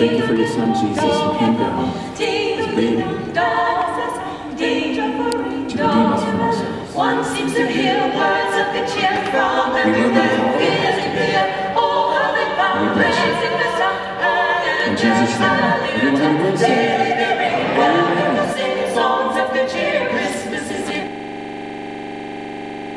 thank you for your son Jesus who came down. as a baby to redeem us from ourselves. One seems to hear words of good cheer from the We love fears and fear. Oh, how they bow, We bless you. praising the song. In Jesus' name, everyone on the road say,